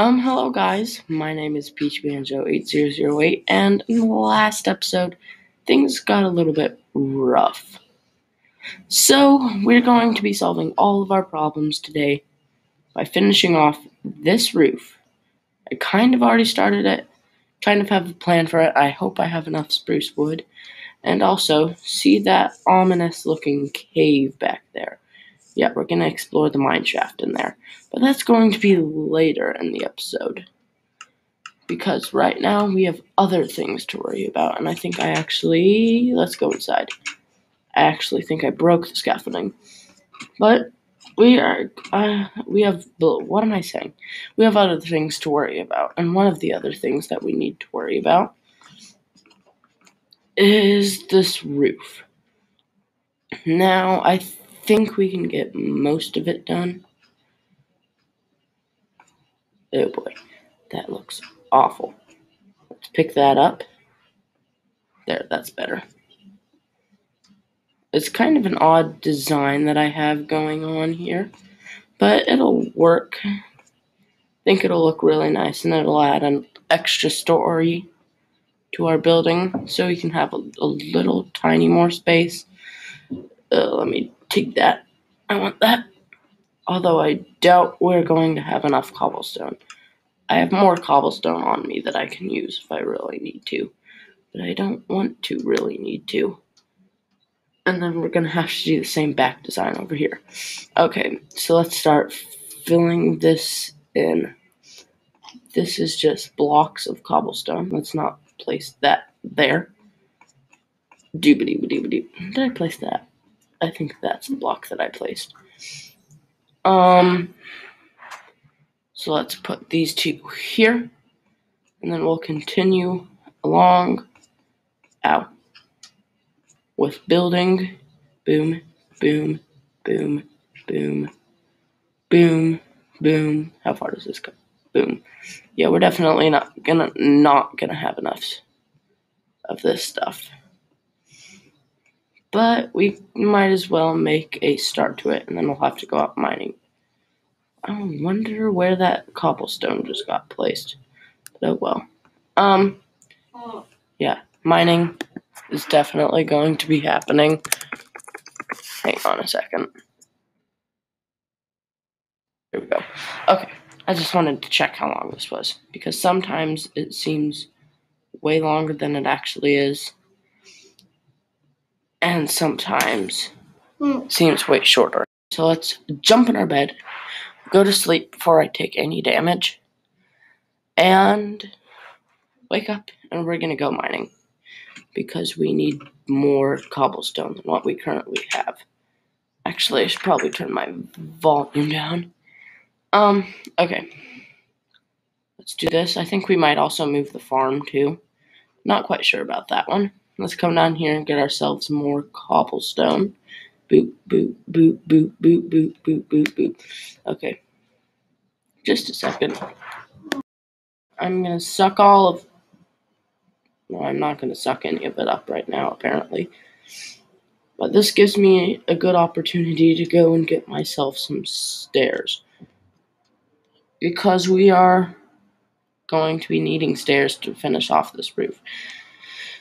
Um, hello guys, my name is PeachBanjo8008, and in the last episode, things got a little bit rough. So, we're going to be solving all of our problems today by finishing off this roof. I kind of already started it, kind of have a plan for it. I hope I have enough spruce wood. And also, see that ominous looking cave back there. Yeah, we're going to explore the mine shaft in there. But that's going to be later in the episode. Because right now we have other things to worry about. And I think I actually. Let's go inside. I actually think I broke the scaffolding. But we are. Uh, we have. What am I saying? We have other things to worry about. And one of the other things that we need to worry about is this roof. Now, I think we can get most of it done. Oh boy, that looks awful. Let's pick that up. There, that's better. It's kind of an odd design that I have going on here, but it'll work. I think it'll look really nice and it'll add an extra story to our building so we can have a, a little tiny more space. Uh, let me take that. I want that. Although I doubt we're going to have enough cobblestone. I have more cobblestone on me that I can use if I really need to. But I don't want to really need to. And then we're going to have to do the same back design over here. Okay, so let's start filling this in. This is just blocks of cobblestone. Let's not place that there. Doobity doobity. Did I place that? I think that's the block that I placed. Um, so let's put these two here, and then we'll continue along out with building. Boom, boom, boom, boom, boom, boom. How far does this go? Boom. Yeah, we're definitely not gonna not gonna have enough of this stuff but we might as well make a start to it, and then we'll have to go out mining. I wonder where that cobblestone just got placed. But oh well. Um, yeah, mining is definitely going to be happening. Hang on a second. Here we go. Okay, I just wanted to check how long this was, because sometimes it seems way longer than it actually is and sometimes mm. seems way shorter. So let's jump in our bed, go to sleep before I take any damage, and wake up and we're gonna go mining because we need more cobblestone than what we currently have. Actually, I should probably turn my volume down. Um, okay. Let's do this. I think we might also move the farm too. Not quite sure about that one. Let's come down here and get ourselves more cobblestone. Boop, boop, boop, boop, boop, boop, boop, boop, boop. Okay. Just a second. I'm going to suck all of... No, I'm not going to suck any of it up right now, apparently. But this gives me a good opportunity to go and get myself some stairs. Because we are going to be needing stairs to finish off this roof.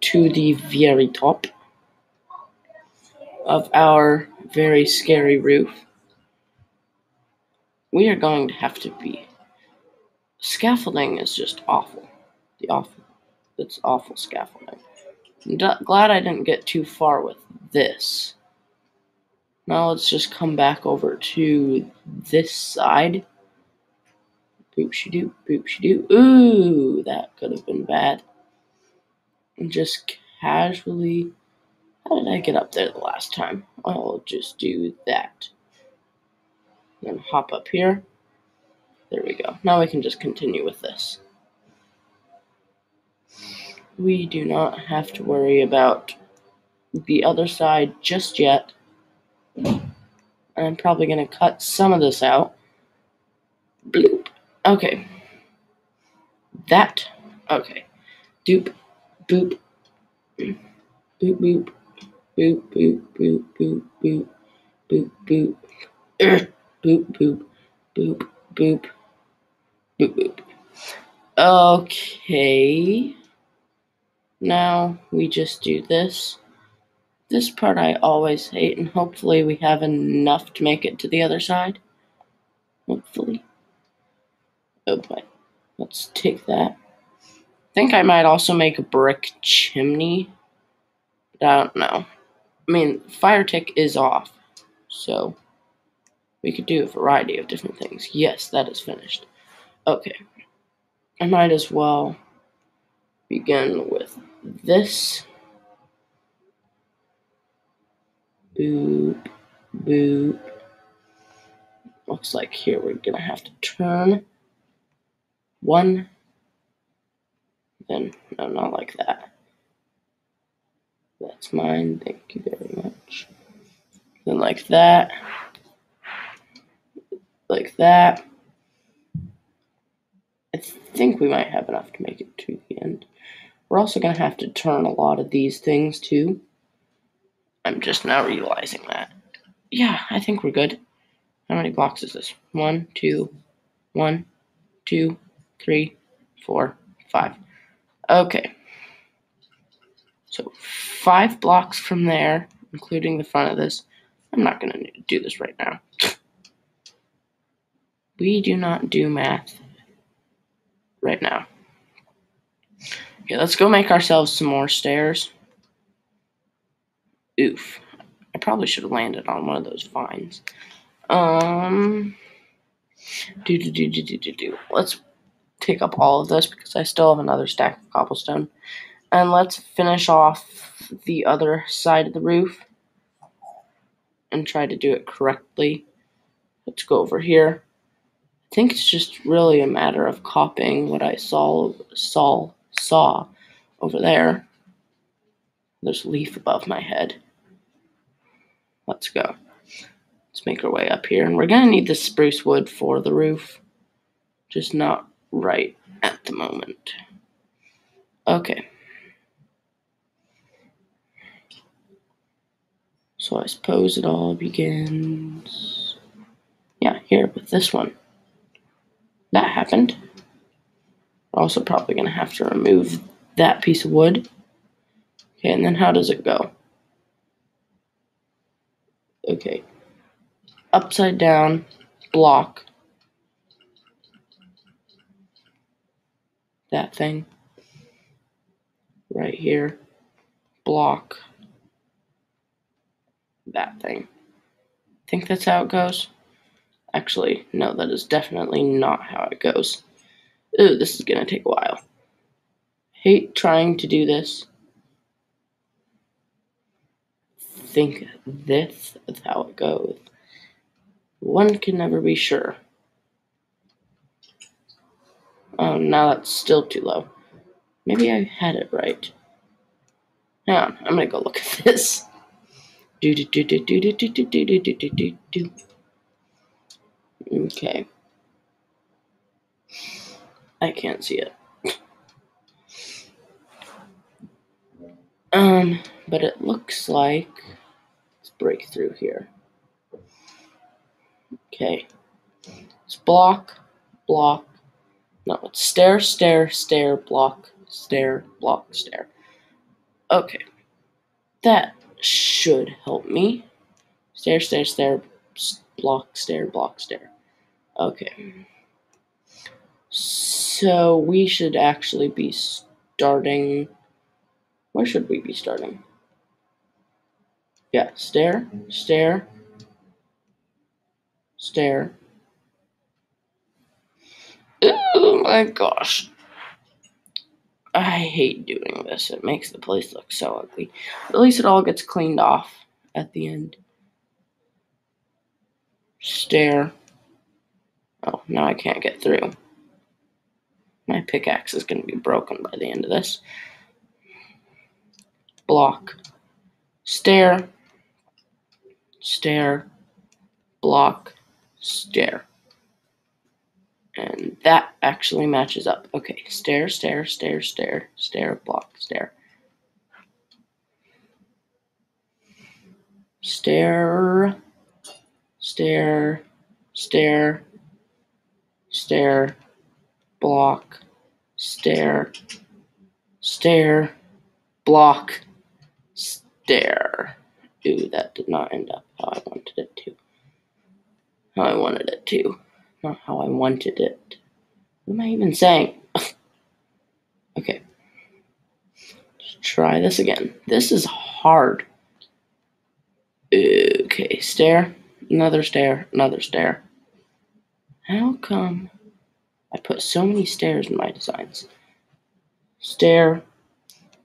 to the very top of our very scary roof, we are going to have to be. Scaffolding is just awful. The awful. It's awful scaffolding. I'm d- glad I didn't get too far with this. Now let's just come back over to this side. Boop she doo, boop she doo. Ooh, that could have been bad and just casually. How did I get up there the last time? I'll just do that. Then hop up here. There we go. Now we can just continue with this. we do not have to worry about the other side just yet. I'm probably going to cut some of this out. Bloop. Okay. That. Okay. Doop. Boop. Boop, boop. Boop, boop, boop, boop, boop. Boop, boop. Boop, boop. Boop, boop. Boop, boop. Okay. Now we just do this. This part I always hate, and hopefully we have enough to make it to the other side. Hopefully. Oh boy. Let's take that. Think I might also make a brick chimney. But I don't know. I mean, fire tick is off. So, we could do a variety of different things. Yes, that is finished. Okay. I might as well begin with this. Boop, boop. Looks like here we're gonna have to turn one, then, no, not like that. That's mine, thank you very much. Then like that, like that. I think we might have enough to make it to the end. We're also gonna have to turn a lot of these things too. I'm just now realizing that. Yeah, I think we're good. How many blocks is this? One, two, one, two, three, four, five. Okay. So five blocks from there, including the front of this. I'm not going to do this right now. We do not do math right now. Okay, let's go make ourselves some more stairs. Oof. I probably should have landed on one of those vines. Um. Do, do, do, do, do, do, do. Let's take up all of this because I still have another stack of cobblestone. And let's finish off the other side of the roof and try to do it correctly. Let's go over here. I think it's just really a matter of copying what I saw saw saw over there. There's a leaf above my head. Let's go. Let's make our way up here. And we're going to need the spruce wood for the roof. Just not right at the moment. Okay. So I suppose it all begins. Yeah, here with this one. That happened. Also, probably going to have to remove that piece of wood. Okay, and then how does it go? Okay. Upside down, block. That thing. Right here. Block. That thing. Think that's how it goes? Actually, no, that is definitely not how it goes. Ooh, this is gonna take a while. Hate trying to do this. think this is how it goes. One can never be sure. Oh, now that's still too low. Maybe I had it right. Hang on, I'm gonna go look at this. Do do do do do do do do do do do do do. Okay. I can't see it. Um, but it looks like break through here. Okay. It's block, block. No, it's stair, stair, stair, block, stair, block, stair. Okay. That should help me. Stair, stair, stair, block, stair, block, stair. Okay. So we should actually be starting. Where should we be starting? Yeah, stair, stair, stair. Oh my gosh. I hate doing this. It makes the place look so ugly. At least it all gets cleaned off at the end. Stair. Oh, now I can't get through. My pickaxe is going to be broken by the end of this. block, stair, stair, block, stair. And that actually matches up. Okay, stair, stair, stair, stair, stair, block, stair. Stair, stair, stair, stair, block, stair, stair, block, stair. Ooh, that did not end up how I wanted it to. How I wanted it to. Not how I wanted it. What am I even saying? okay. Let's try this again. This is hard. Okay, stair, another stair, another stair. How come I put so many stairs in my designs? Stair,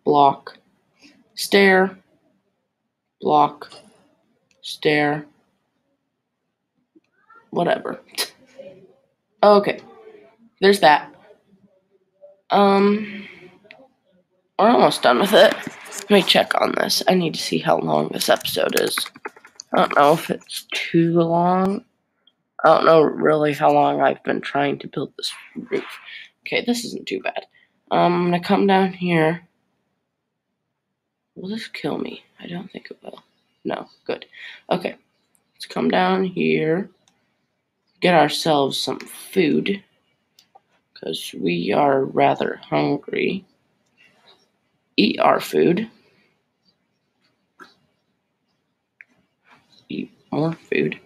block, stair, block, stair, whatever. okay, there's that. Um, we're almost done with it. Let me check on this. I need to see how long this episode is. I don't know if it's too long. I don't know really how long I've been trying to build this roof. Okay, this isn't too bad. Um, I'm gonna come down here. Will this kill me? I don't think it will. No, good. Okay, let's come down here, get ourselves some food, because we are rather hungry. Eat our food. Eat more food.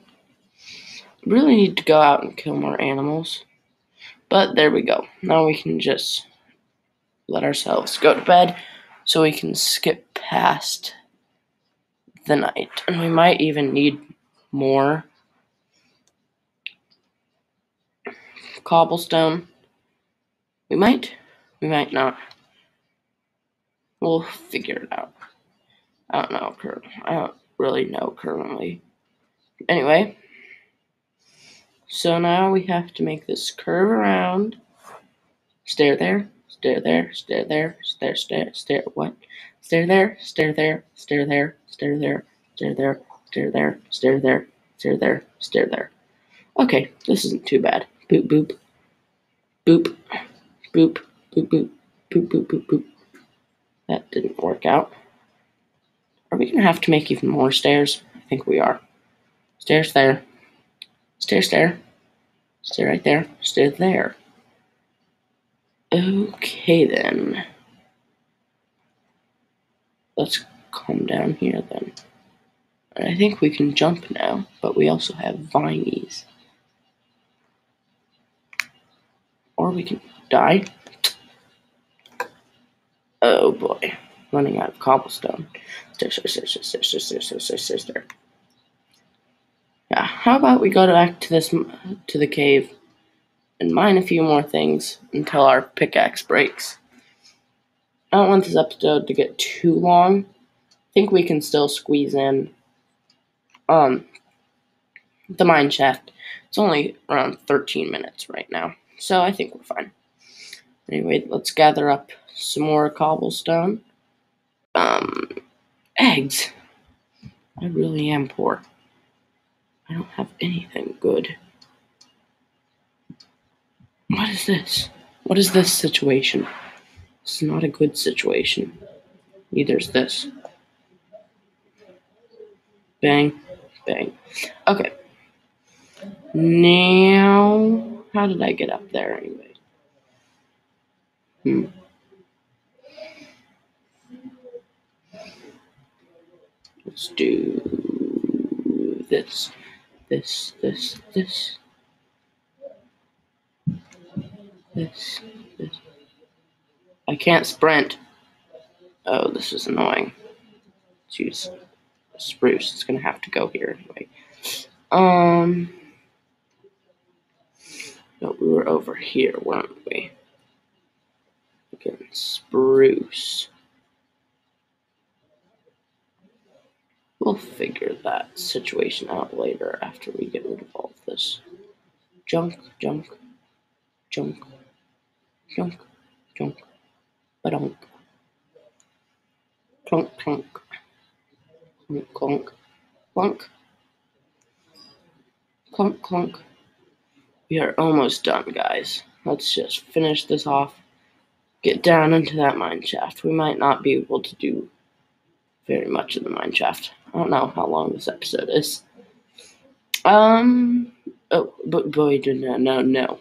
Really need to go out and kill more animals. But there we go. Now we can just let ourselves go to bed so we can skip past the night. And we might even need more cobblestone. We might, we might not. We'll figure it out. I don't know. I don't really know currently. Anyway, so now we have to make this curve around. Stair there, stair there, stair there, stair, stair, stair, what? Stair there, stair there, stair there, stair there, stair there, stair there, stair there, stair there, stair there. Okay, this isn't too bad. Boop, boop, boop, boop, boop, boop, boop, boop, boop, boop. That didn't work out. Are we gonna have to make even more stairs? I think we are. Stairs there. Stairs there. Stay right there. Stay there. Okay then. Let's come down here then. I think we can jump now, but we also have vinies. Or we can die. Oh boy. Running out of cobblestone. Sister, sister, sister, sister, sister, sister. Yeah, how about we go back to this, to the cave, and mine a few more things until our pickaxe breaks. I don't want this episode to get too long. I think we can still squeeze in, um, the mine shaft. It's only around 13 minutes right now so I think we're fine. Anyway, let's gather up some more cobblestone. Um, eggs. I really am poor. I don't have anything good. What is this? What is this situation? It's not a good situation. Neither is this. Bang, bang. Okay. Now, how did I get up there anyway? Hmm. Let's do this this, this, this, this, this. I can't sprint. Oh, this is annoying. Let's spruce. It's gonna have to go here anyway. Um. No, we were over here, weren't we? Again, spruce. We'll figure that situation out later after we get rid of all of this. Junk, junk, junk, junk, junk, badunk. Clunk, clunk. Clunk, clunk. Clunk. Clunk, clunk. We are almost done, guys. Let's just finish this off. Get down into that mine shaft. We might not be able to do very much in the mine shaft. I don't know how long this episode is. Um. Oh, but boy, no, no, no.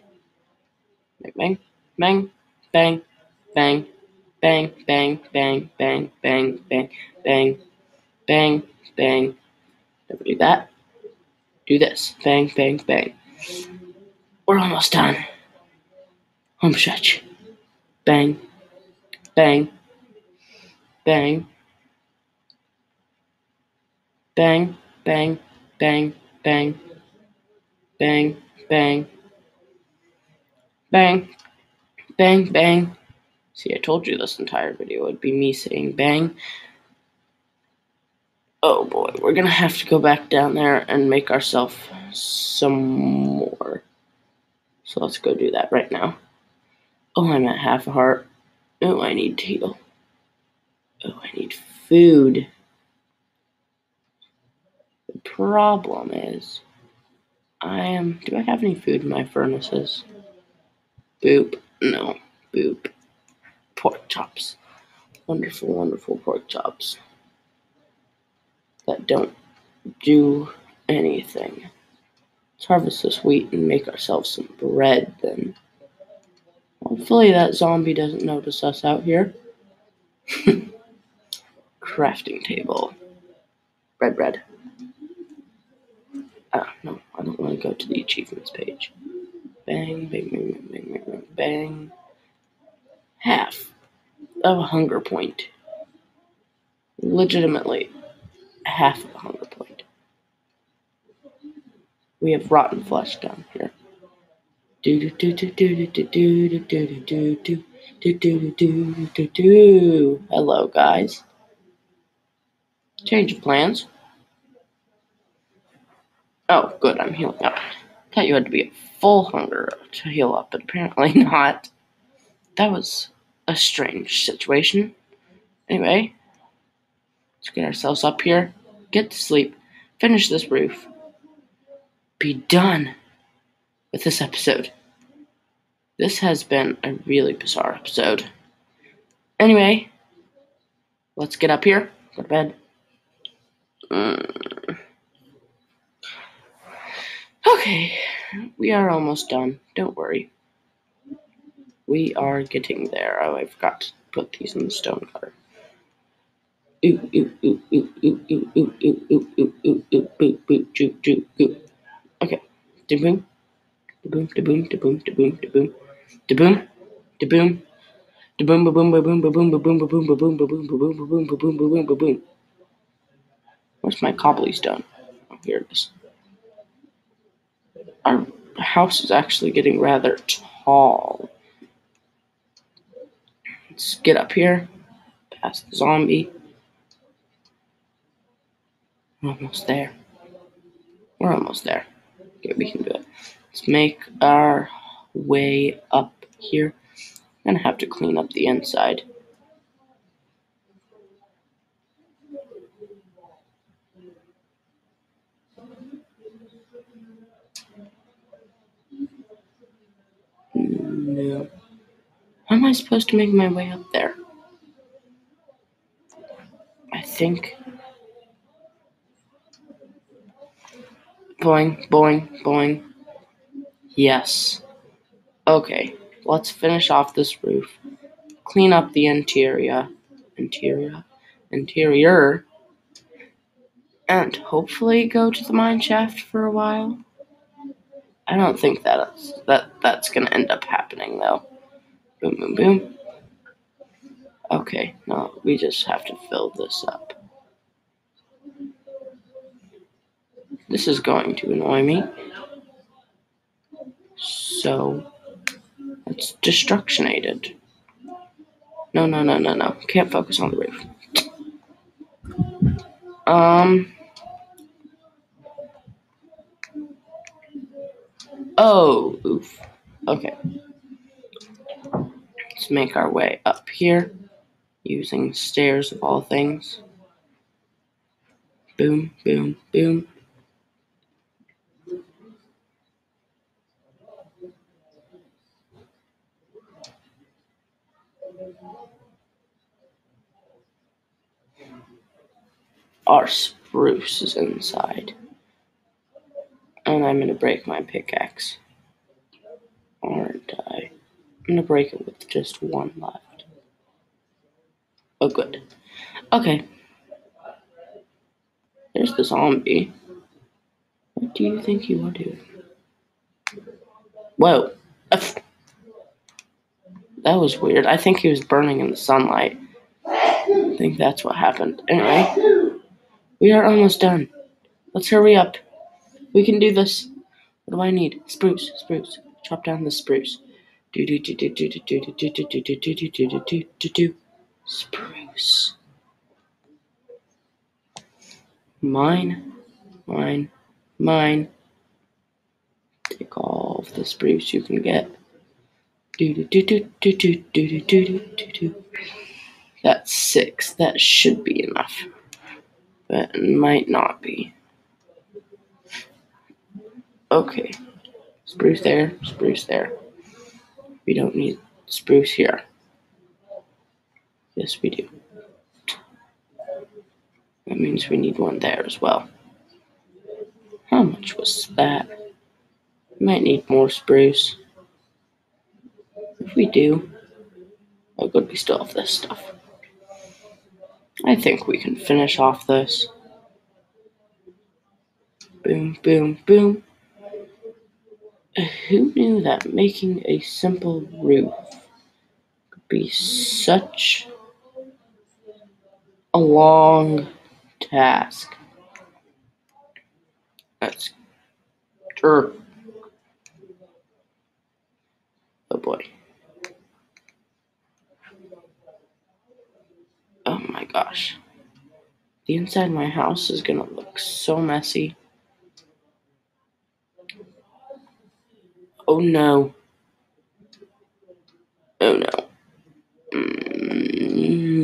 Bang, bang, bang, bang, bang, bang, bang, bang, bang, bang, bang, bang, bang. Never do that. Do this. Bang, bang, bang. We're almost done. Home stretch. Bang, bang, bang, bang, bang, bang, bang, bang, bang, bang, bang, bang. See, I told you this entire video would be me saying bang. Oh boy, we're gonna have to go back down there and make ourselves some more. So let's go do that right now. Oh, I'm at half a heart. Oh, I need to heal. Oh, I need food. The problem is, I am. Do I have any food in my furnaces? Boop. No. Boop. Pork chops. Wonderful, wonderful pork chops. That don't do anything. Let's harvest this wheat and make ourselves some bread then. Hopefully that zombie doesn't notice us out here. Crafting table. Bread, bread. Ah, no, I don't want to go to the achievements page. Bang, bang, bang, bang, bang, bang, bang. Half of a hunger point. Legitimately, half of a hunger point. We have rotten flesh down here. Do do do do do do do do do do do do do do do do. Hello, guys. Change of plans. Oh, good. I'm healing up. Thought you had to be at full hunger to heal up, but apparently not. That was a strange situation. Anyway, let's get ourselves up here, get to sleep, finish this roof, be done with this episode. This has been a really bizarre episode. Anyway, let's get up here, go to bed. Mm. Okay, we are almost done. Don't worry. We are getting there. Oh, I forgot to put these in the stone cutter. Ooh, ooh, ooh, ooh, ooh, ooh, ooh, ooh, ooh, ooh, ooh, ooh, boo, boo, joo, joo, goo. Okay. Da boom. Da boom, da boom, da boom, da boom, da boom. Da boom. Da boom. Da boom, ba boom, ba boom, ba boom, ba boom, de boom de boom. The boom de boom the boom ba boom, ba boom, ba boom, ba boom, ba boom, ba boom, ba boom, ba boom. Ba-boom. Where's my cobblestone? Oh, here it is. Our house is actually getting rather tall. Let's get up here, past the zombie. We're almost there. We're almost there. Okay, we can do it. Let's make our way up here. Gonna have to clean up the inside. Mm, no. How am I supposed to make my way up there? I think. Boing, boing, boing. Yes. Okay, let's finish off this roof. Clean up the interior. Interior? Interior. And hopefully go to the mine shaft for a while. I don't think that's that that's gonna end up happening though. Boom boom boom. Okay, no, we just have to fill this up. This is going to annoy me. So let's destructionate. No no no no no. Can't focus on the roof. Um Oh, oof. Okay. Let's make our way up here. using stairs of all things. Boom, boom, boom. Our spruce is inside. And I'm gonna break my pickaxe. Aren't I? I'm gonna break it with just one left. Oh, good. Okay. There's the zombie. What do you think you are doing? Whoa. That was weird. I think he was burning in the sunlight. I think that's what happened. Anyway, we are almost done. Let's hurry up. We can do this. What do I need? Spruce, spruce. Chop down the spruce. Do do do do do do do do do do do do do do do do do spruce. Mine, mine, mine. Take all of the spruce you can get. Do do do do do do do do do do. That's six. That should be enough, but might not be. Okay, spruce there, spruce there. We don't need spruce here. Yes, we do. That means we need one there as well. How much was that? We Might need more spruce. If we do, oh good, we still have this stuff. I think we can finish off this. Boom, boom, boom. Who knew that making a simple roof could be such a long task? That's er. Oh boy. Oh my gosh. The inside of my house is gonna look so messy. Oh no. Oh no. Mm.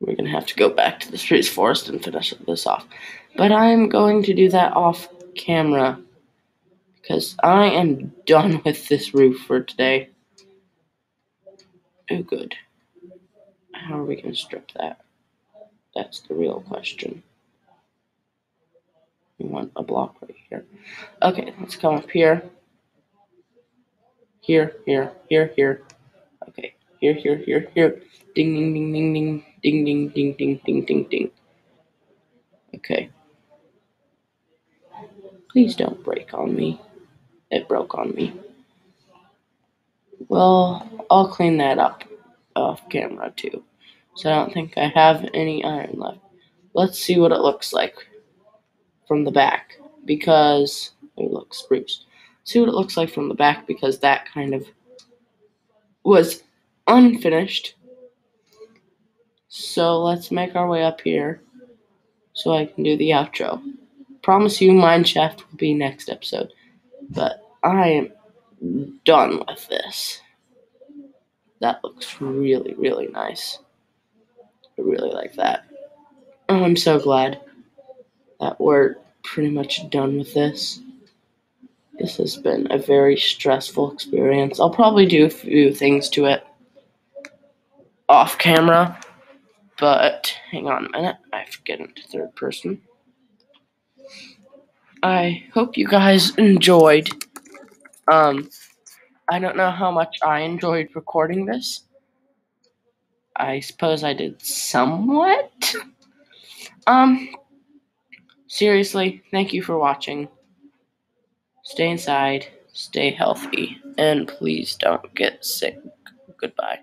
We're gonna have to go back to the spruce forest and finish this off. But I'm going to do that off camera because I am done with this roof for today. Oh, good. How are we going to strip that? That's the real question. We want a block right here. Okay, let's come up here. Here, here, here, here. Okay, here, here, here, here. Ding, ding, ding, ding, ding, ding, ding, ding, ding, ding, ding, ding. Okay. Please don't break on me. It broke on me. Well, I'll clean that up off camera too. So I don't think I have any iron left. Let's see what it looks like from the back because oh, it looks spruce. See what it looks like from the back because that kind of was unfinished. So let's make our way up here so I can do the outro. Promise you, Mineshaft will be next episode. But I am done with this. That looks really, really nice. I really like that. Oh, I'm so glad that we're pretty much done with this. This has been a very stressful experience. I'll probably do a few things to it off camera, but hang on a minute. I have to get into third person. I hope you guys enjoyed. Um, I don't know how much I enjoyed recording this. I suppose I did somewhat. Um, seriously, thank you for watching. Stay inside, stay healthy, and please don't get sick. Goodbye.